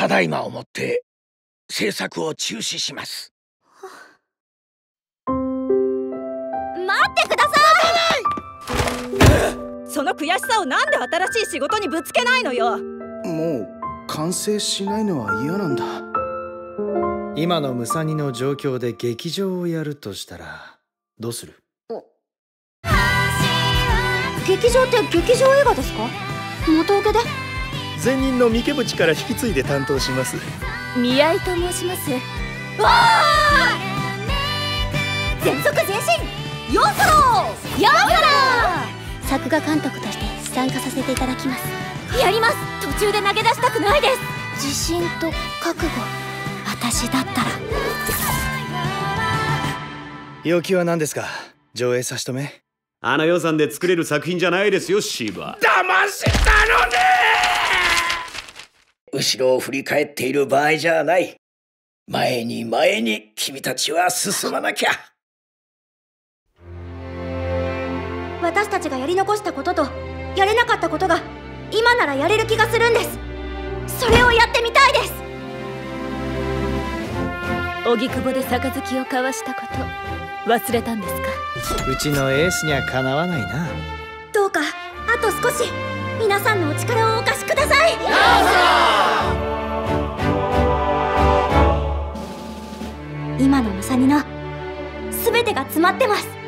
ただいまをもって制作を中止します。待ってください！その悔しさをなんで新しい仕事にぶつけないのよ！もう完成しないのは嫌なんだ。今のムサニの状況で劇場をやるとしたらどうする？劇場って劇場映画ですか？元請けで？前任の三毛淵から引き継いで担当します。宮井と申します。わあ全速前進!ヨーソローヨーソロー作画監督として参加させていただきます。やります。途中で投げ出したくないです。自信と覚悟。私だったら。要求は何ですか？上映差し止め？あの予算で作れる作品じゃないですよシーバ騙せたのね後ろを振り返っている場合じゃない。前に前に君たちは進まなきゃ。私たちがやり残したこととやれなかったことが今ならやれる気がするんです。それをやってみたいです。荻窪で杯を交わしたこと忘れたんですか？うちのエースにはかなわないな。どうかあと少し皆さんのお力をお貸しください今のムサニの全てが詰まってます。